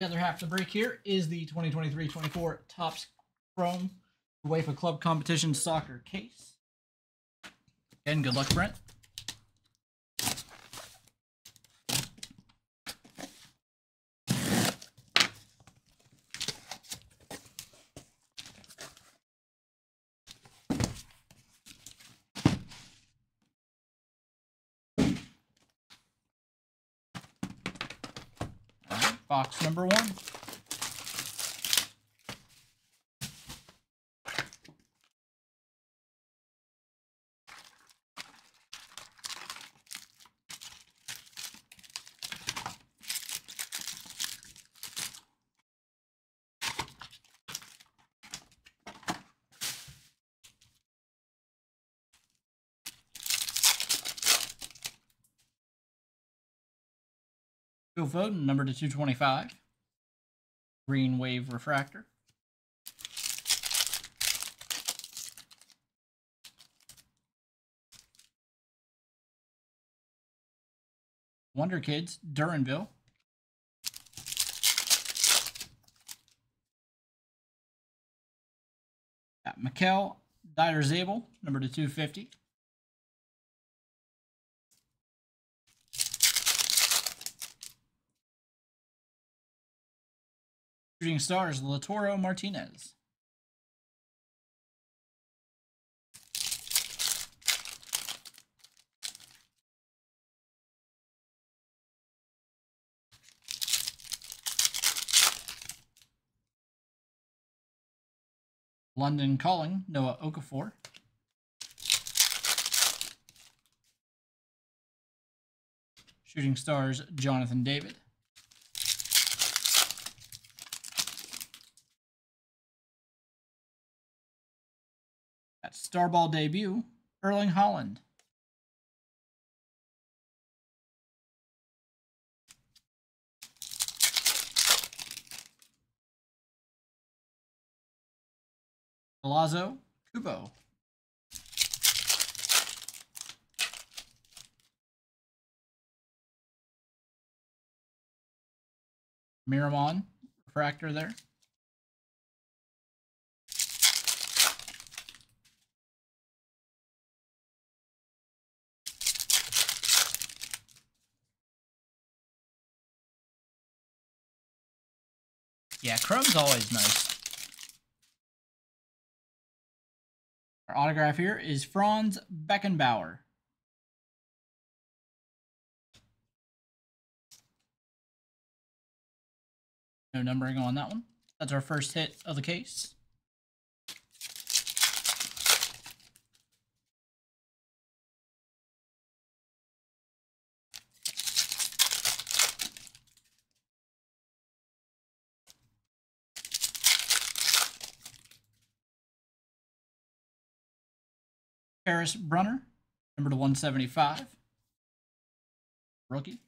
The other half of the break here is the 2023-24 Topps Chrome UEFA Club Competition Soccer case. Again, good luck, Brent. Box number one. Phil number to 225. Green Wave Refractor. Wonder Kids, Duranville. Got Dieter Zabel, number to 250. Shooting Stars, Lautaro Martinez. London Calling, Noah Okafor. Shooting Stars, Jonathan David. At Starball debut, Erling Haaland. Palazzo Kubo. Miramon refractor there. Yeah, Chrome's always nice. Our autograph here is Franz Beckenbauer. No numbering on that one. That's our first hit of the case. Paris Brunner, number to 175. Rookie.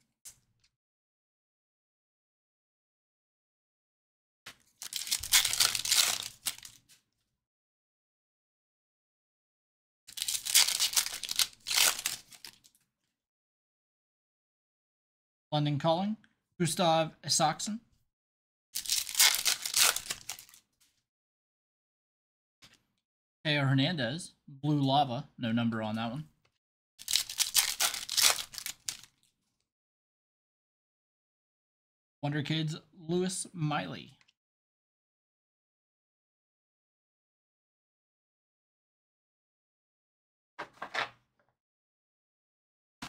London Calling, Gustav Isaksen. Theo Hernandez, Blue Lava, no number on that one. Wonder Kids, Lewis Miley.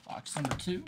Box number two.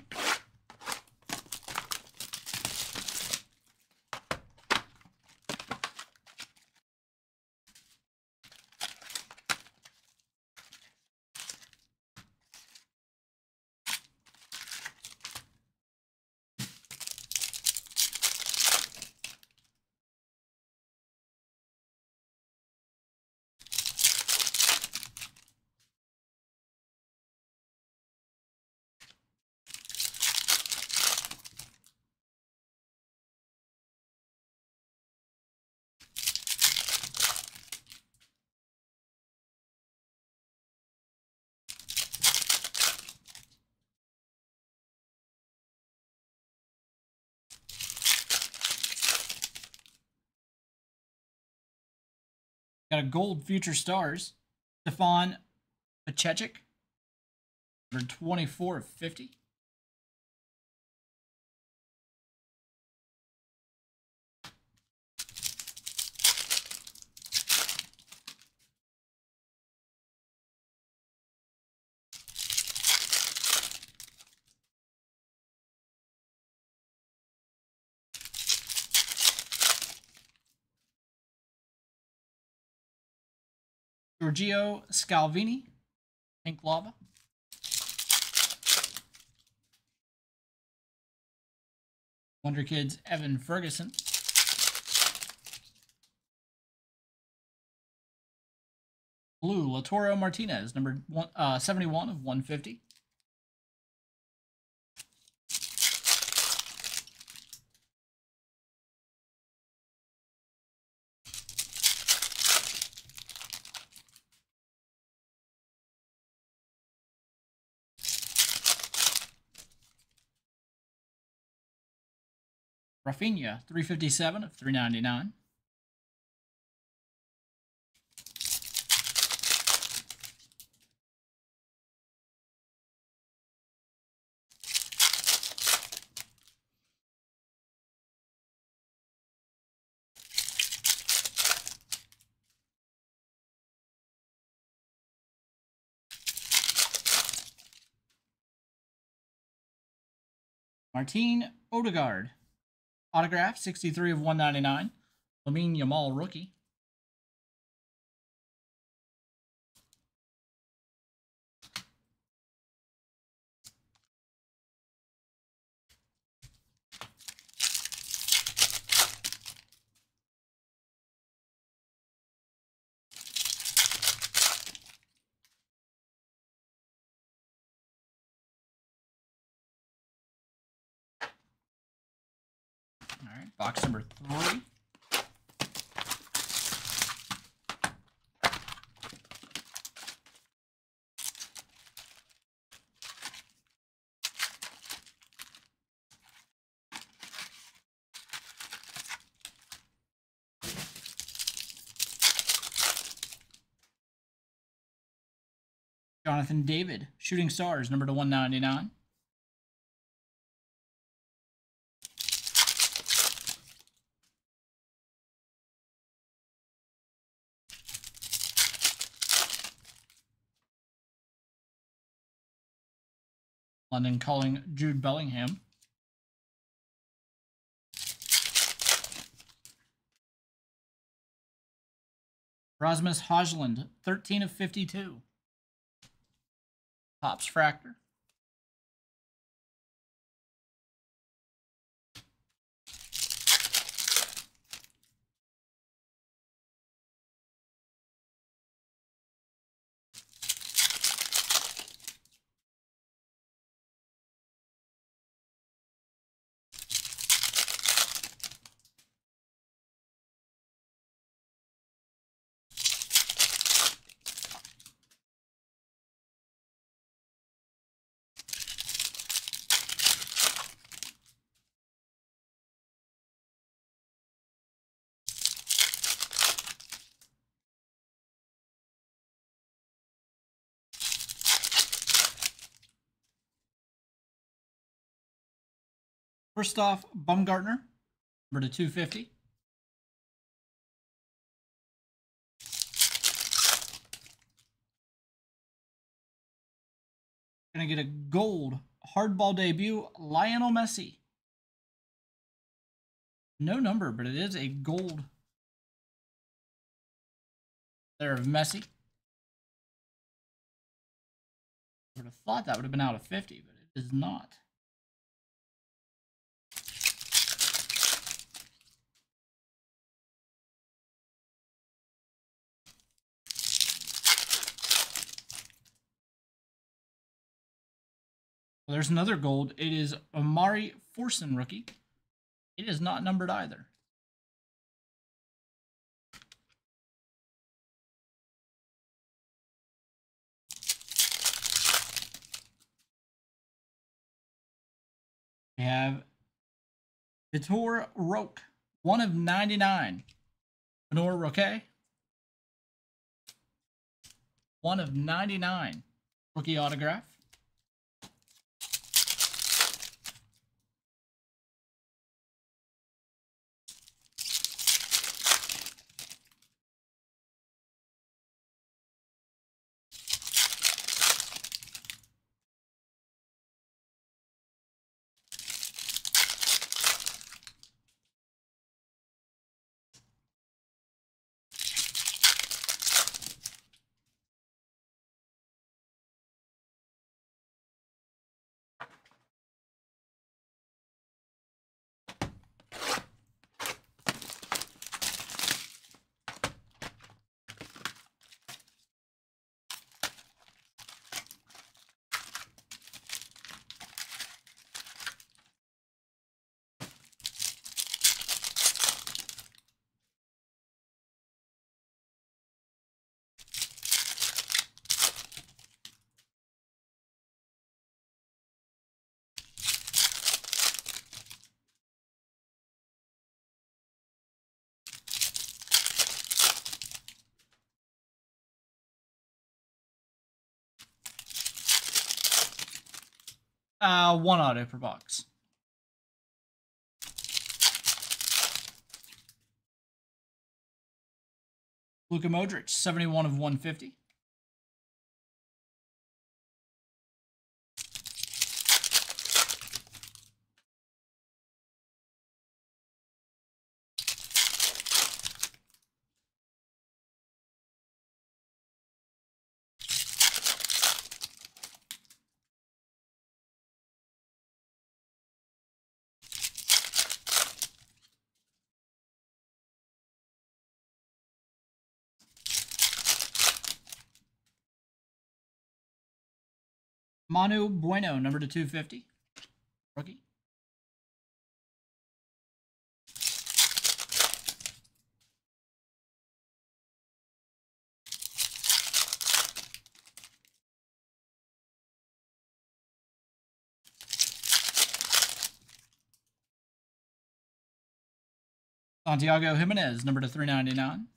Got a gold future stars. Stefan. Number 24 of 50. Giorgio Scalvini, Pink Lava. Wonder Kids Evan Ferguson. Blue Lautaro Martinez, number one, uh, 71 of 150. Rafinha, 357 of 399. Martin Odegaard, Autograph, 63 of 199. Lamine Yamal, rookie. All right, box number three. Jonathan David, Shooting Stars, number to 199. London calling Jude Bellingham. Rasmus Hojlund, 13 of 52. Pops Fractor. Off, Baumgartner, number to 250. Gonna get a gold hardball debut, Lionel Messi. No number, but it is a gold there of Messi. I would have thought that would have been out of 50, but it is not. There's another gold. It is Omari Forson rookie. It is not numbered either. We have Vitor Roque, one of 99. Honor Roque. One of 99. Rookie autograph. Uh, one auto per box. Luka Modric, 71 of 150. Manu Bueno, number to 250. Rookie. Santiago Jimenez, number to 399.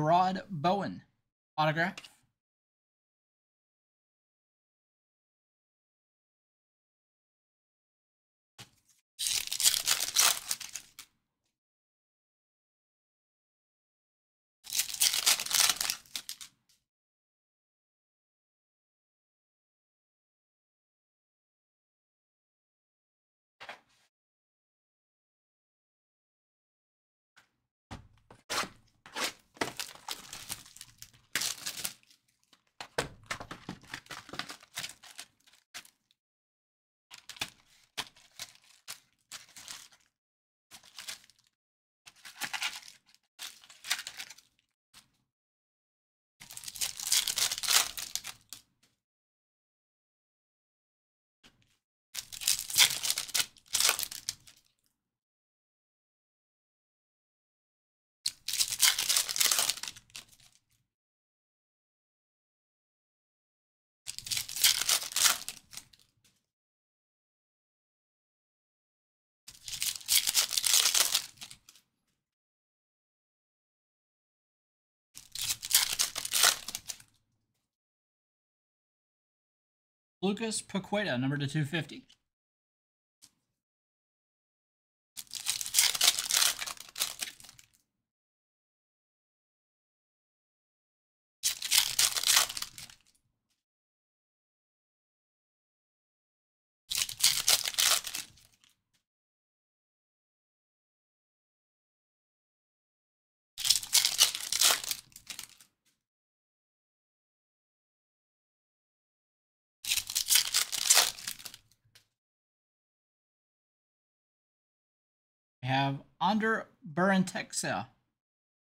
Jarrod Bowen, autograph. Lucas Paqueta, number to 250. We have Ander Barrenetxea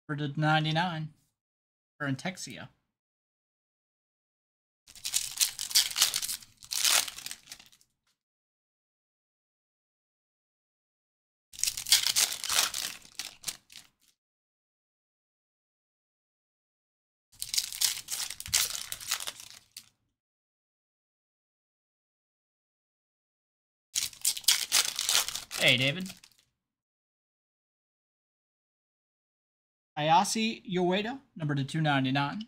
for the 99. Barrenetxea. Hey, David. Ayase Ueda, number to 299.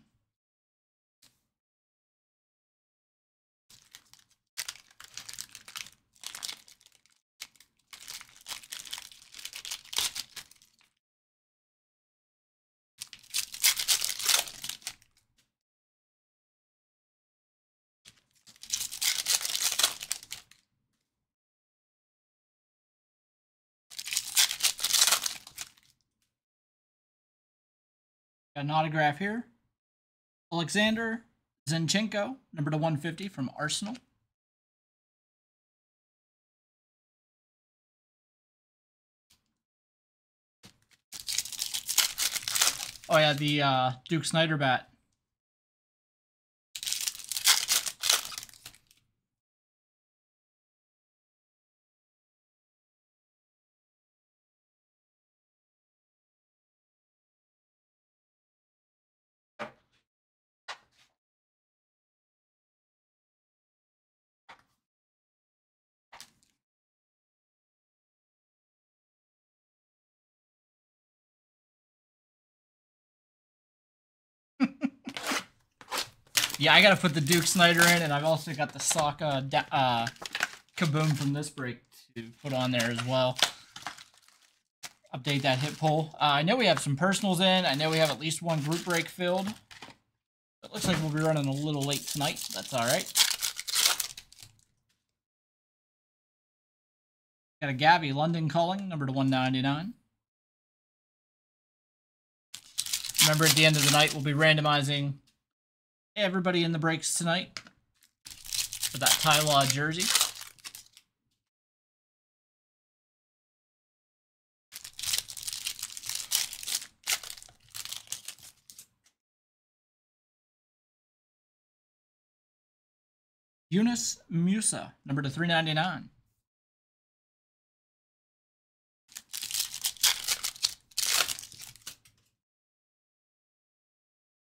Got an autograph here. Alexander Zinchenko, number to 150 from Arsenal. Oh yeah, the uh, Duke Snider bat. Yeah, I gotta put the Duke Snider in, and I've also got the Sokka uh, Kaboom from this break to put on there as well. Update that hit pull. Uh, I know we have some personals in. I know we have at least one group break filled. It looks like we'll be running a little late tonight. That's all right. Got a Gabby London calling, number to 199. Remember, at the end of the night, we'll be randomizing everybody in the breaks tonight for that Ty Law jersey. Yunus Musah, number to 399.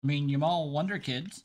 I mean, Yamal Wonder Kids.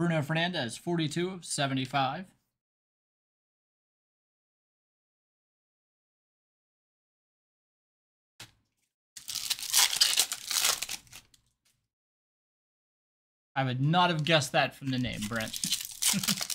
Bruno Fernandes, 42 of 75. I would not have guessed that from the name, Brent.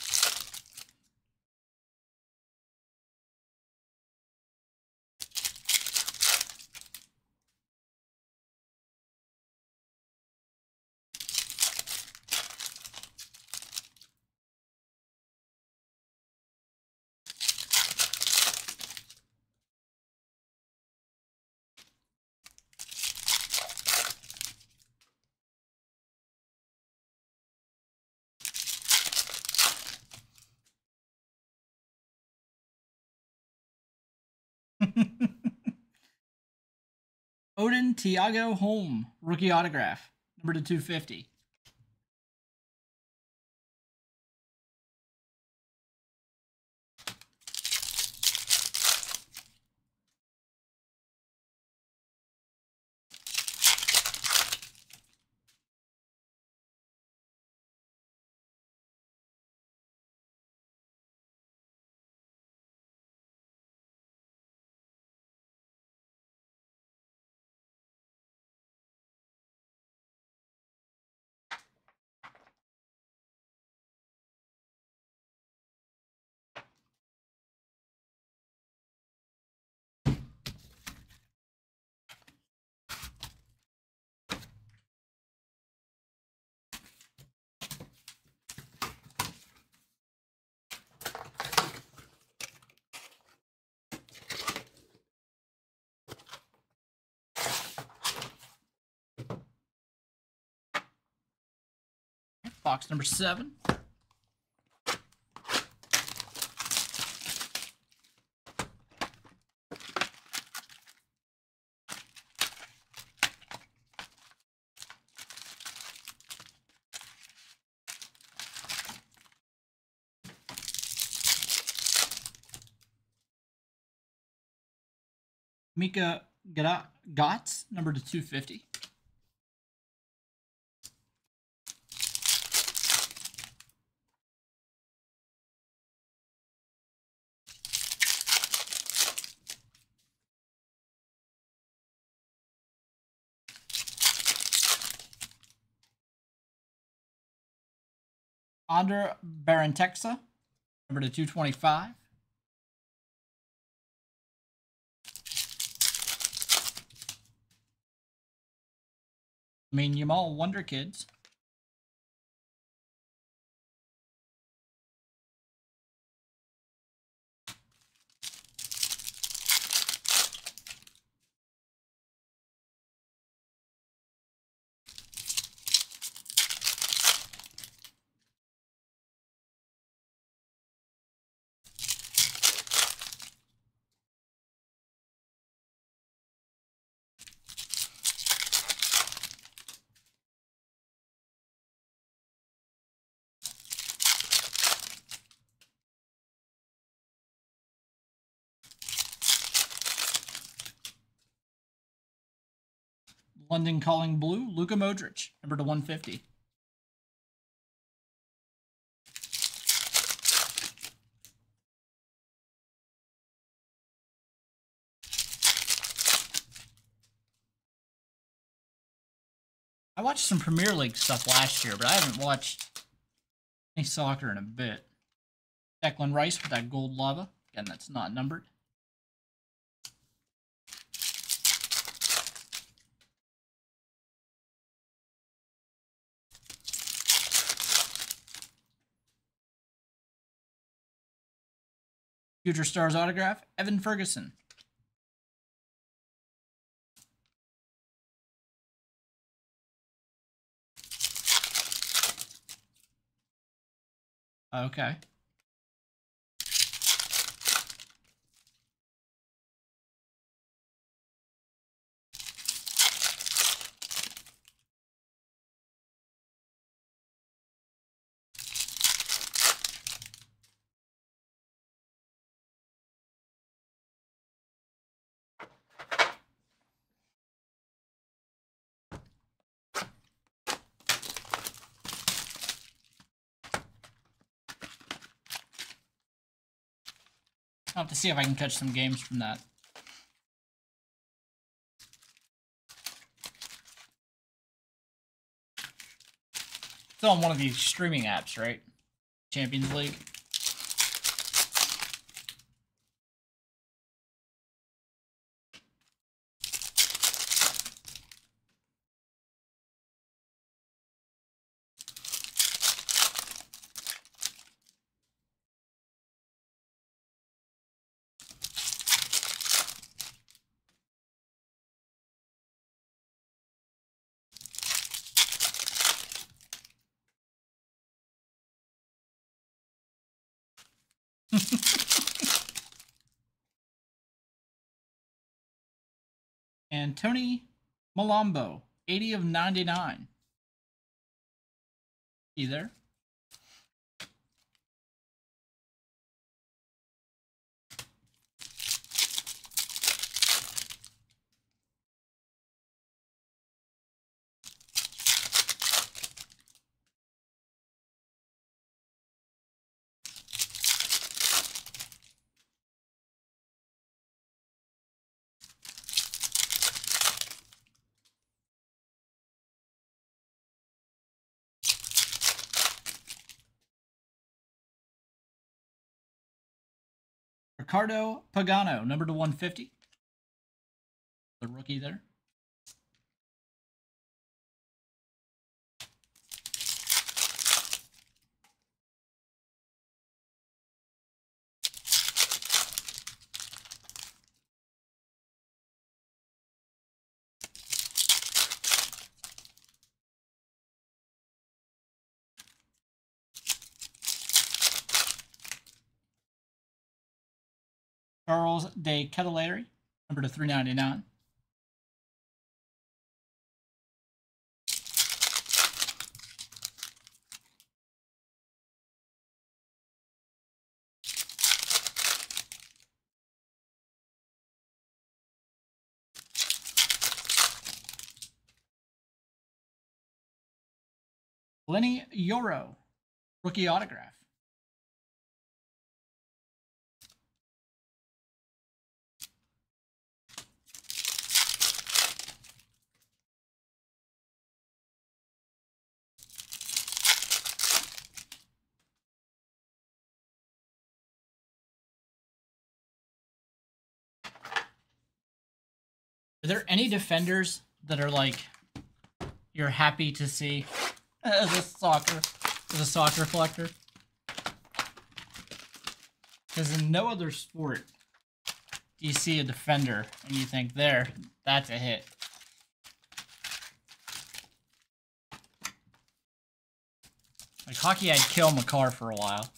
Odin Thiago Holm, rookie autograph, number to 250. Box number seven. Mika Gotts, number to 250. Ander Barrenetxea, number to 225. I mean, you all Wonder Kids. London Calling Blue, Luka Modric, number to 150. I watched some Premier League stuff last year, but I haven't watched any soccer in a bit. Declan Rice with that gold lava. Again, that's not numbered. Future Stars autograph, Evan Ferguson. Okay. I'll have to see if I can catch some games from that. It's on one of these streaming apps, right? Champions League. and Tony Malombo, 80 of 99. You there? Riccardo Pagano, number to 150. The rookie there. Charles De Ketelaere, number to 399. Leny Yoro, rookie autograph. Are there any defenders that are like you're happy to see as a soccer as a soccer collector? Because in no other sport do you see a defender and you think there, that's a hit. Like hockey, I'd kill Makar for a while.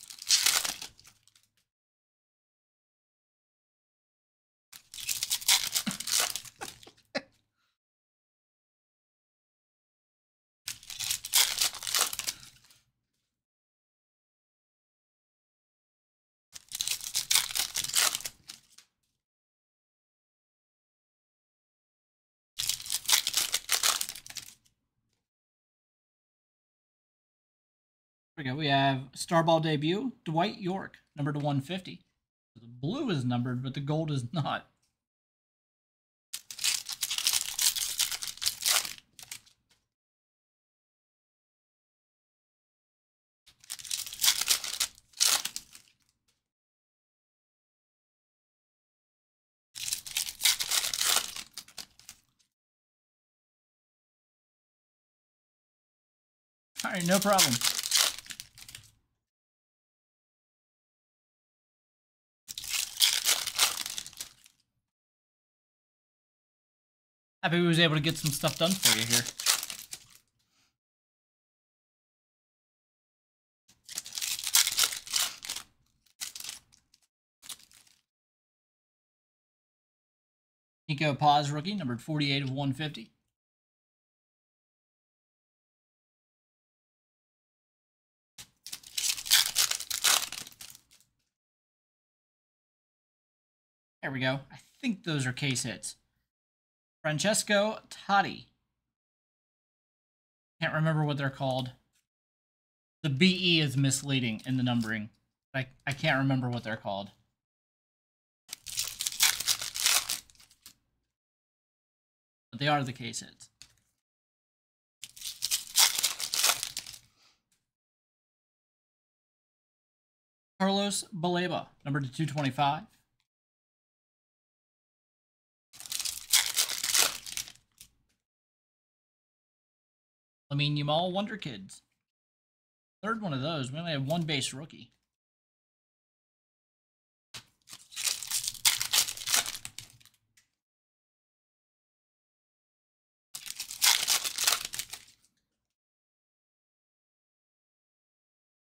We go. We have Starball debut, Dwight Yorke, number to 150. The blue is numbered, but the gold is not. All right, no problem. Happy we was able to get some stuff done for you here. Nico Paz rookie, numbered 48 of 150. There we go. I think those are case hits. Francesco Totti. Can't remember what they're called. The BE is misleading in the numbering. I, I can't remember what they're called. But they are the case hits. Carlos Baleba, number to 225. Lamine Yamal Wonder Kids. Third one of those. We only have one base rookie.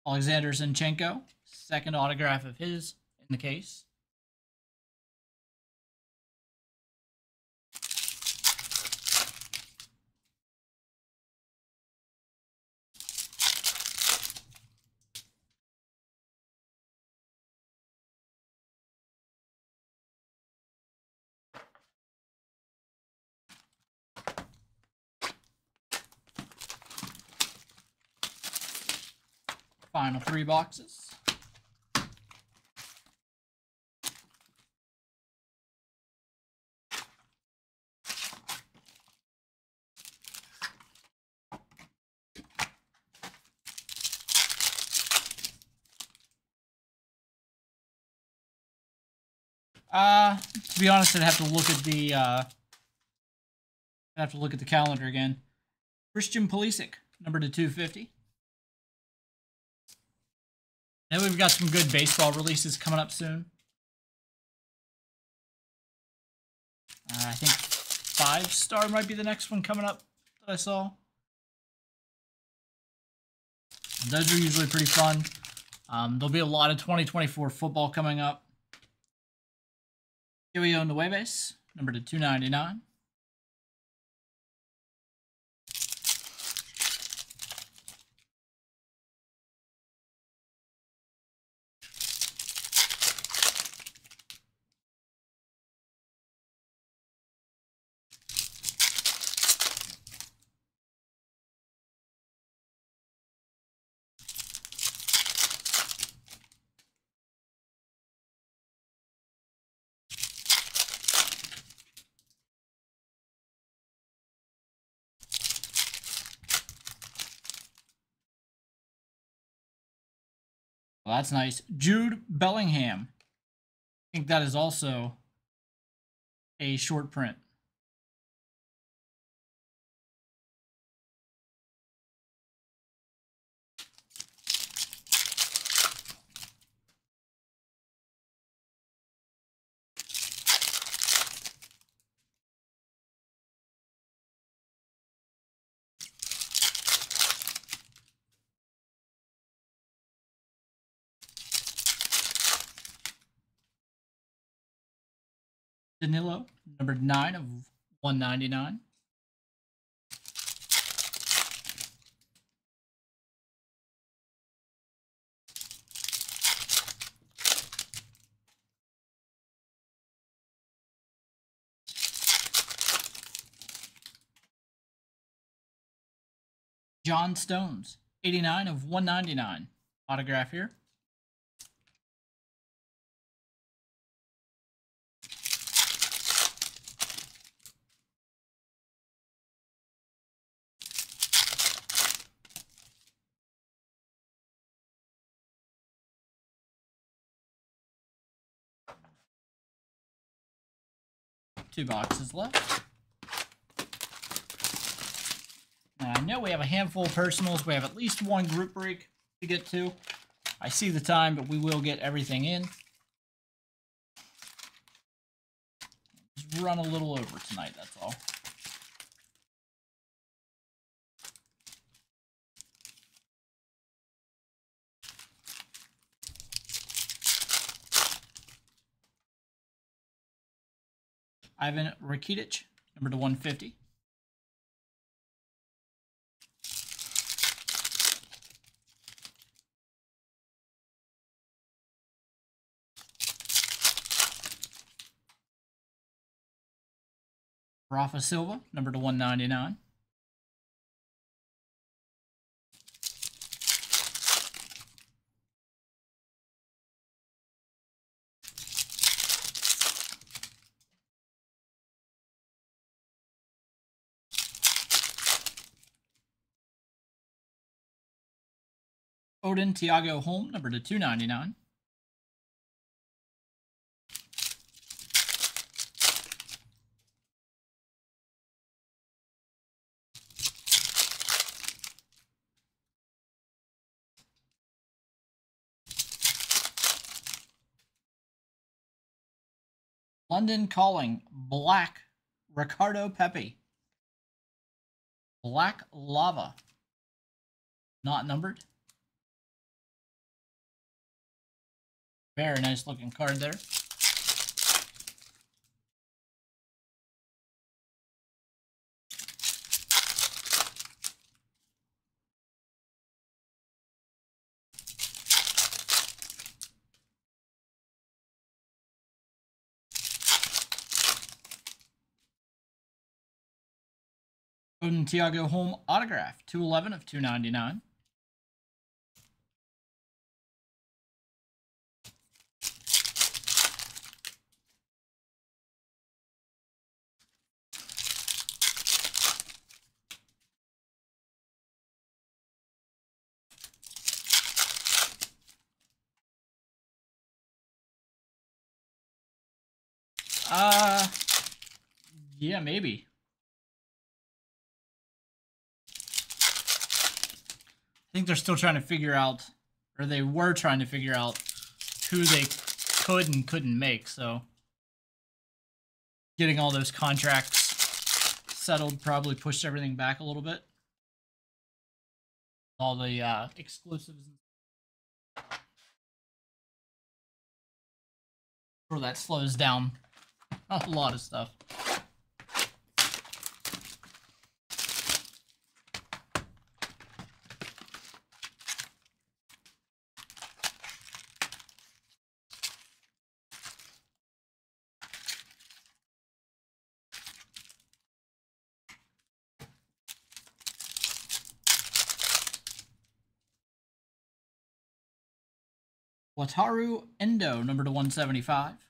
Alexander Zinchenko, second autograph of his in the case. Final three boxes. Uh, to be honest, I'd have to look at the, uh, I'd have to look at the calendar again. Christian Pulisic, number to 250. Then we've got some good baseball releases coming up soon. Uh, I think five star might be the next one coming up that I saw. Those are usually pretty fun. Um, there'll be a lot of 2024 football coming up. João Neves, number to 299. Well, that's nice. Jude Bellingham. I think that is also a short print. Danilo, number nine of 199. John Stones, 89 of 199. Autograph here. Two boxes left. I know we have a handful of personals. We have at least one group break to get to. I see the time, but we will get everything in. Just run a little over tonight, that's all. Ivan Rakitic, number to 150. Rafa Silva, number to 199. Odin Thiago Holm, number to 299. London Calling, Black, Ricardo Pepi. Black Lava. Not numbered. Very nice looking card there. Odin Thiago Holm autograph, 211 of 299. Uh, yeah, maybe. I think they're still trying to figure out, or they were trying to figure out who they could and couldn't make. So getting all those contracts settled probably pushed everything back a little bit. All the uh, exclusives. Or that slows down a lot of stuff. Wataru Endo, number to 175.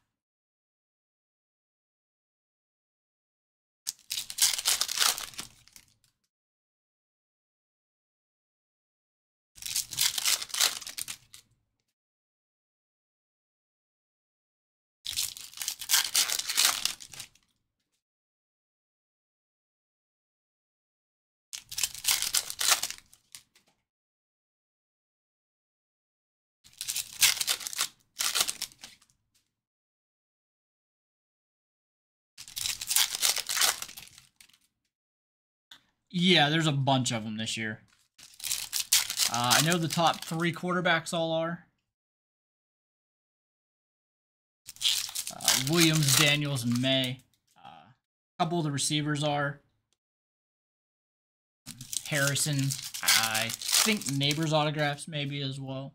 Yeah, there's a bunch of them this year. Uh, I know the top three quarterbacks all are. Uh, Williams, Daniels, and Maye. Uh, a couple of the receivers are. Harrison. I think Nabers autographs maybe as well.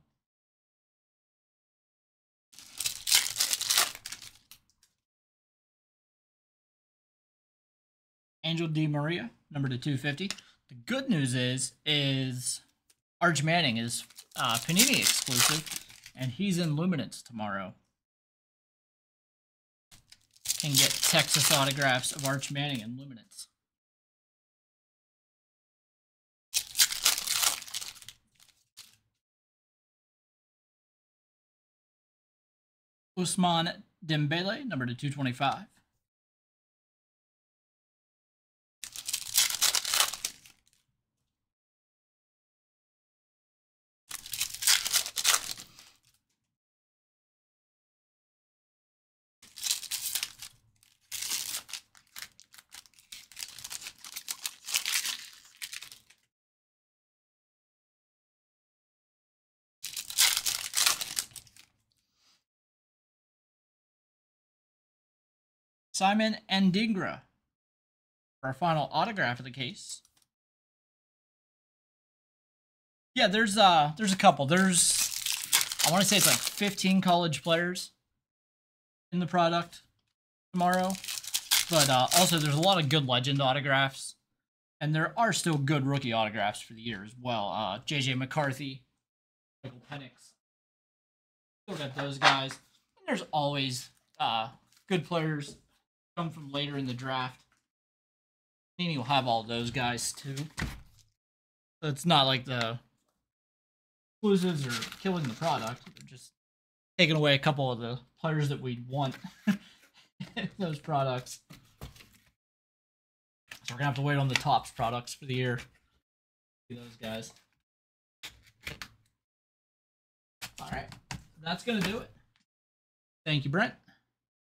Angel Di Maria, number to 250. The good news is, is Arch Manning is uh, Panini exclusive, and he's in Luminance tomorrow. Can get Texas autographs of Arch Manning in Luminance. Ousmane Dembele, number to 225. Simon Adingra for our final autograph of the case. Yeah, there's uh there's a couple. There's I want to say it's like 15 college players in the product tomorrow. But uh, also there's a lot of good legend autographs. And there are still good rookie autographs for the year as well. Uh, JJ McCarthy, Michael Penix. Still got those guys. And there's always uh, good players come from later in the draft. Nini will have all those guys too. So it's not like the exclusives are killing the product. They're just taking away a couple of the players that we'd want those products. So we're gonna have to wait on the Topps products for the year. See those guys. All right, that's gonna do it. Thank you, Brent.